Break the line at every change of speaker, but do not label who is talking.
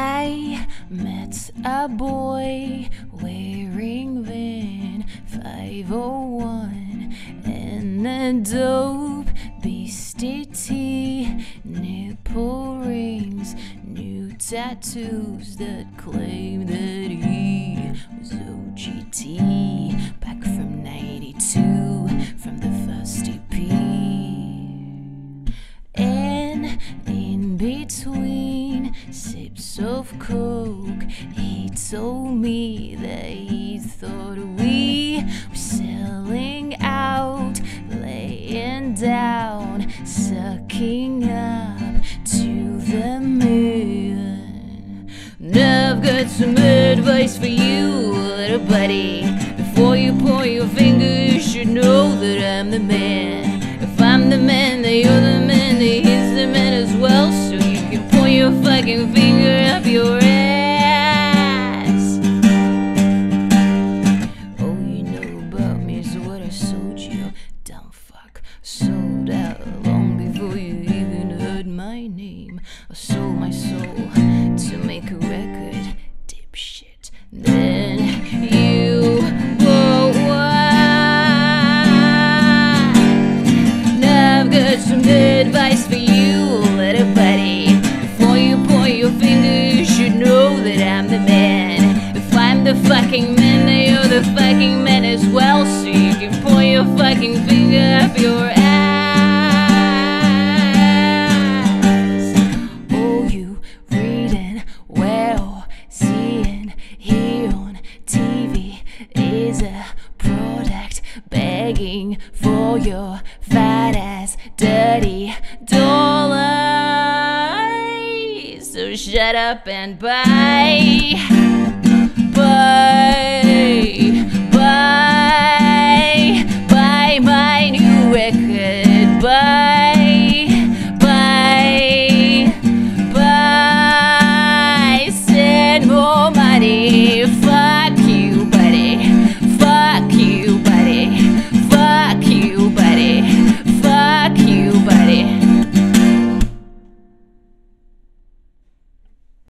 I met a boy wearing Van 501 and a dope beastie tee, nipple rings, new tattoos that claim that he sips of coke, he told me that he thought we were selling out, laying down, sucking up to the moon. Now I've got some advice for you, little buddy. Before you point your finger, you should know that I'm the man. Fucking finger up your ass. Oh, you know about me is what I sold you. Dumb fuck. Sold out long before you even heard my name. I sold my soul to make a record, dipshit. Then you want. Now I've got some advice fucking then you're the fucking man as well. So you can point your fucking finger up your ass. Oh, you reading well, seeing here on TV is a product begging for your fat ass, dirty dollars. So shut up and buy. Hey.